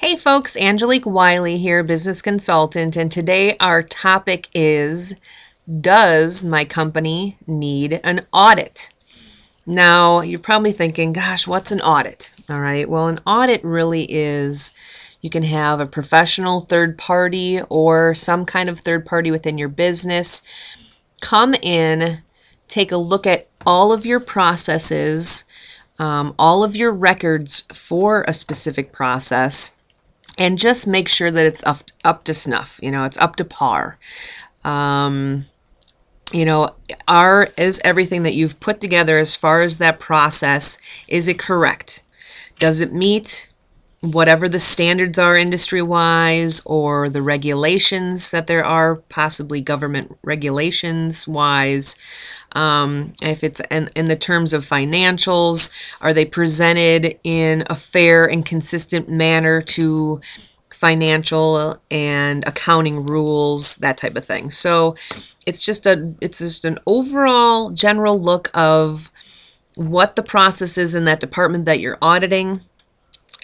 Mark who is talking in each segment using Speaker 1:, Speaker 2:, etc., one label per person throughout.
Speaker 1: Hey folks, Angelique Weiley here, business consultant, and today our topic is Does my company need an audit? Now, you're probably thinking, gosh, what's an audit? All right, well, an audit really is you can have a professional third party or some kind of third party within your business come in, take a look at all of your processes, um, all of your records for a specific process and just make sure that it's up, up to snuff. You know, it's up to par. Um, you know, are is everything that you've put together as far as that process is it correct? Does it meet whatever the standards are industry wise or the regulations that there are, possibly government regulations wise. Um, if it's in, in the terms of financials, are they presented in a fair and consistent manner to financial and accounting rules, that type of thing. So it's just a it's just an overall general look of what the process is in that department that you're auditing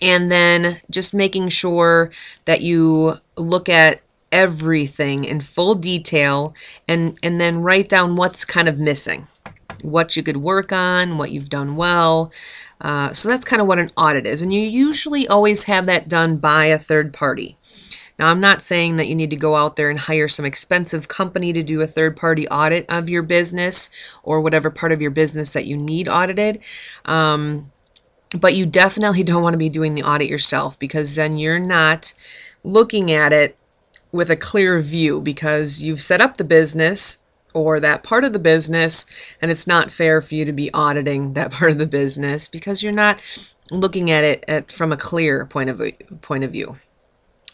Speaker 1: and then just making sure that you look at everything in full detail and and then write down what's kind of missing what you could work on what you've done well. Uh, so that's kind of what an audit is. And you usually always have that done by a third party. Now i'm not saying that you need to go out there and hire some expensive company to do a third party audit of your business or whatever part of your business that you need audited. Um, but you definitely don't want to be doing the audit yourself because then you're not looking at it with a clear view because you've set up the business or that part of the business and it's not fair for you to be auditing that part of the business because you're not looking at it at, from a clear point of point of view.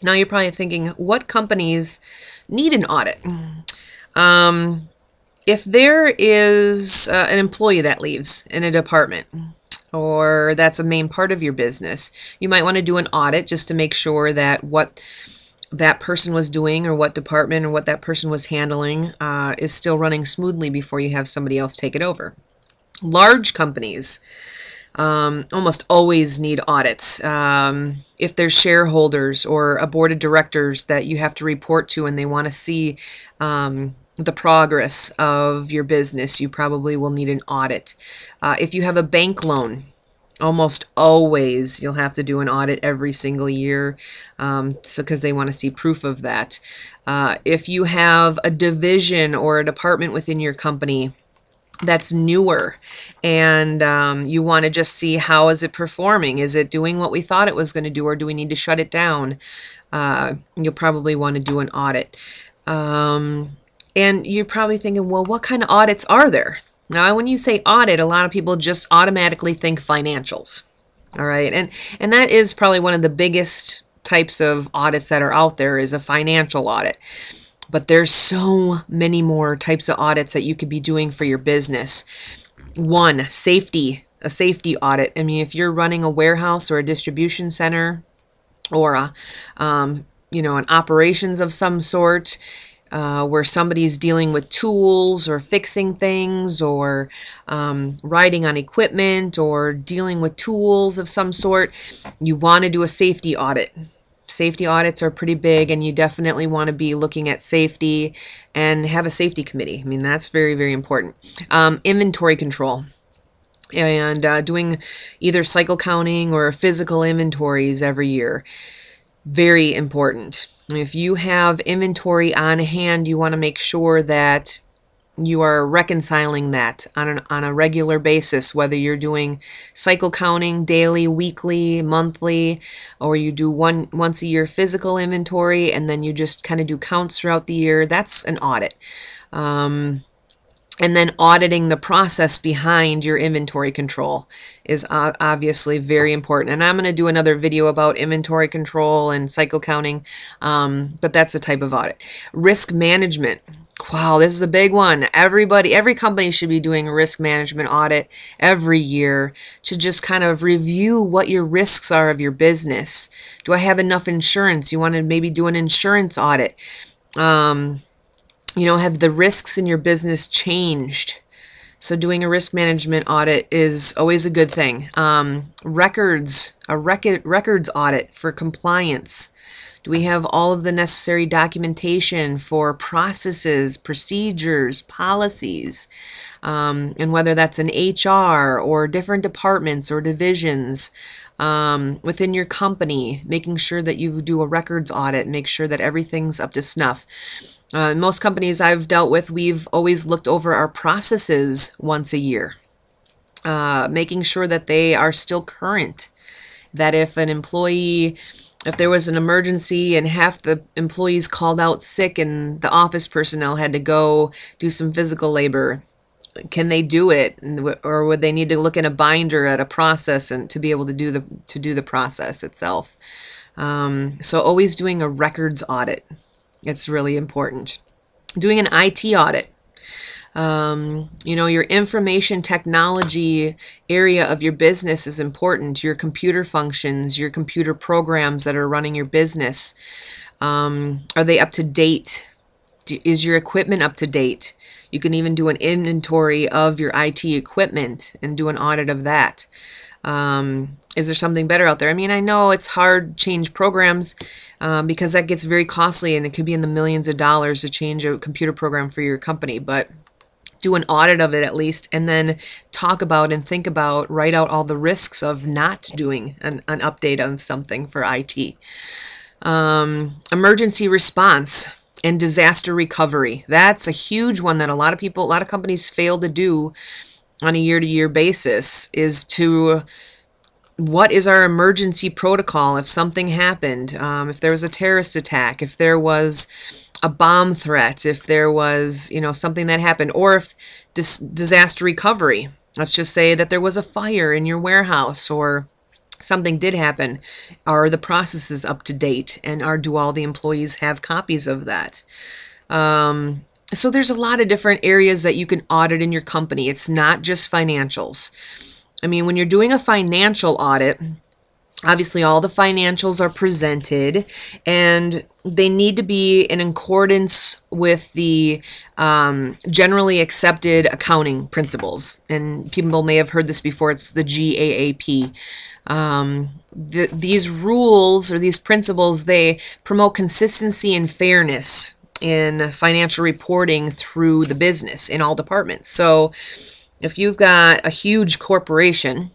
Speaker 1: Now you're probably thinking, what companies need an audit? Um, if there is uh, an employee that leaves in a department, or that's a main part of your business. You might want to do an audit just to make sure that what that person was doing or what department or what that person was handling uh, is still running smoothly before you have somebody else take it over. Large companies um, almost always need audits. Um, if there's shareholders or a board of directors that you have to report to and they want to see um, the progress of your business, you probably will need an audit. Uh, if you have a bank loan, almost always you'll have to do an audit every single year um, so because they want to see proof of that uh, if you have a division or a department within your company that's newer and um, you want to just see how is it performing is it doing what we thought it was going to do or do we need to shut it down uh, you'll probably want to do an audit um, and you're probably thinking, well, what kind of audits are there? Now, when you say audit, a lot of people just automatically think financials. All right. And and that is probably one of the biggest types of audits that are out there is a financial audit. But there's so many more types of audits that you could be doing for your business. One, safety, a safety audit. I mean, if you're running a warehouse or a distribution center or a um, you know, an operations of some sort, uh, where somebody's dealing with tools or fixing things or um, riding on equipment or dealing with tools of some sort, you want to do a safety audit. Safety audits are pretty big, and you definitely want to be looking at safety and have a safety committee. I mean, that's very, very important. Um, inventory control and uh, doing either cycle counting or physical inventories every year. Very important. If you have inventory on hand, you want to make sure that you are reconciling that on, an, on a regular basis, whether you're doing cycle counting daily, weekly, monthly, or you do one once a year physical inventory and then you just kind of do counts throughout the year. That's an audit. Um, and then auditing the process behind your inventory control is obviously very important. And I'm going to do another video about inventory control and cycle counting, um, but that's a type of audit. Risk management. Wow, this is a big one. Everybody, every company should be doing a risk management audit every year to just kind of review what your risks are of your business. Do I have enough insurance? You want to maybe do an insurance audit. Um, you know, have the risks in your business changed So doing a risk management audit is always a good thing. Um, records, a record records audit for compliance. Do we have all of the necessary documentation for processes, procedures, policies? Um, and whether that's an HR or different departments or divisions um, within your company, making sure that you do a records audit, make sure that everything's up to snuff. Uh, most companies I've dealt with, we've always looked over our processes once a year, uh, making sure that they are still current. That if an employee, if there was an emergency and half the employees called out sick and the office personnel had to go do some physical labor, can they do it? Or would they need to look in a binder at a process and to be able to do the to do the process itself? Um, so always doing a records audit it's really important. Doing an IT audit. Um, you know, your information technology area of your business is important. Your computer functions, your computer programs that are running your business. Um, are they up to date? Is your equipment up to date? You can even do an inventory of your IT equipment and do an audit of that. Um, is there something better out there? I mean, I know it's hard change programs um, because that gets very costly and it could be in the millions of dollars to change a computer program for your company, but do an audit of it at least and then talk about and think about, write out all the risks of not doing an, an update of something for IT. Um, emergency response and disaster recovery. That's a huge one that a lot of people, a lot of companies fail to do on a year to year basis is to what is our emergency protocol if something happened, um, if there was a terrorist attack, if there was a bomb threat, if there was, you know, something that happened, or if dis- disaster recovery. Let's just say that there was a fire in your warehouse or something did happen. Are the processes up to date and are do all the employees have copies of that? Um, so there's a lot of different areas that you can audit in your company. It's not just financials. I mean, when you're doing a financial audit, obviously all the financials are presented and they need to be in accordance with the um, generally accepted accounting principles and people may have heard this before it's the GAAP um, the, these rules or these principles they promote consistency and fairness in financial reporting through the business in all departments. So if you've got a huge corporation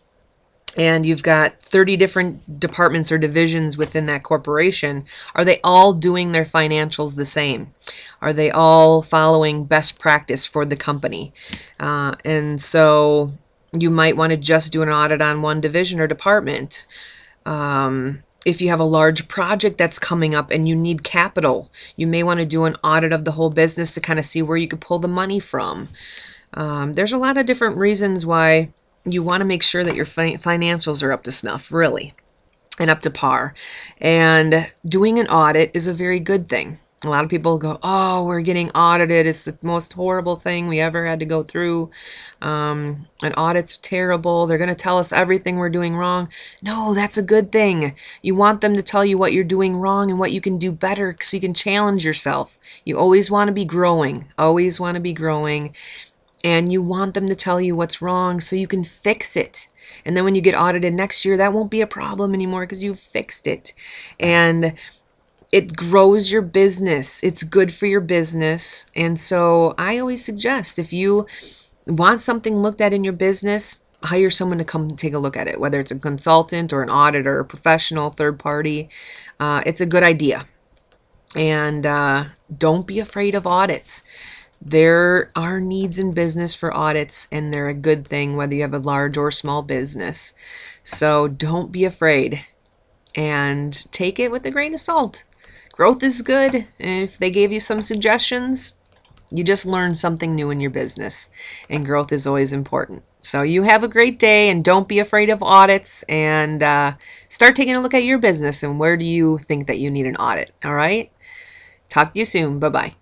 Speaker 1: and you've got 30 different departments or divisions within that corporation, are they all doing their financials the same? Are they all following best practice for the company? Uh, and so you might want to just do an audit on one division or department. Um, if you have a large project that's coming up and you need capital, you may want to do an audit of the whole business to kind of see where you could pull the money from. Um, there's a lot of different reasons why you want to make sure that your fi- financials are up to snuff, really, and up to par. And doing an audit is a very good thing. A lot of people go, Oh, we're getting audited. It's the most horrible thing we ever had to go through. Um, an audit's terrible. They're going to tell us everything we're doing wrong. No, that's a good thing. You want them to tell you what you're doing wrong and what you can do better so you can challenge yourself. You always want to be growing, always want to be growing. And you want them to tell you what's wrong so you can fix it. And then when you get audited next year, that won't be a problem anymore because you've fixed it. And it grows your business. It's good for your business. And so I always suggest if you want something looked at in your business, hire someone to come take a look at it, whether it's a consultant or an auditor, a professional, third party. Uh, it's a good idea. And uh, don't be afraid of audits. There are needs in business for audits, and they're a good thing whether you have a large or small business. So don't be afraid and take it with a grain of salt growth is good. If they gave you some suggestions, you just learned something new in your business, and growth is always important. So, you have a great day and don't be afraid of audits and uh, start taking a look at your business and where do you think that you need an audit. All right? Talk to you soon. Bye bye.